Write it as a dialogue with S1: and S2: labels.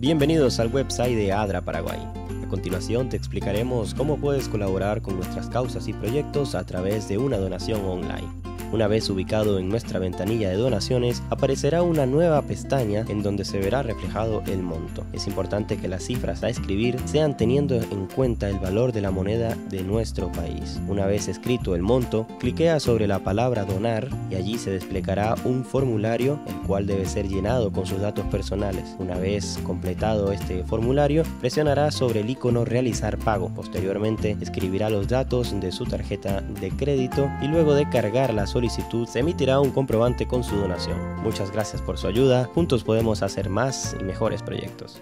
S1: Bienvenidos al website de ADRA Paraguay. A continuación te explicaremos cómo puedes colaborar con nuestras causas y proyectos a través de una donación online. Una vez ubicado en nuestra ventanilla de donaciones, aparecerá una nueva pestaña en donde se verá reflejado el monto. Es importante que las cifras a escribir sean teniendo en cuenta el valor de la moneda de nuestro país. Una vez escrito el monto, cliquea sobre la palabra donar y allí se desplegará un formulario el cual debe ser llenado con sus datos personales. Una vez completado este formulario, presionará sobre el icono realizar pago. Posteriormente escribirá los datos de su tarjeta de crédito y luego de cargar la solicitud se emitirá un comprobante con su donación. Muchas gracias por su ayuda, juntos podemos hacer más y mejores proyectos.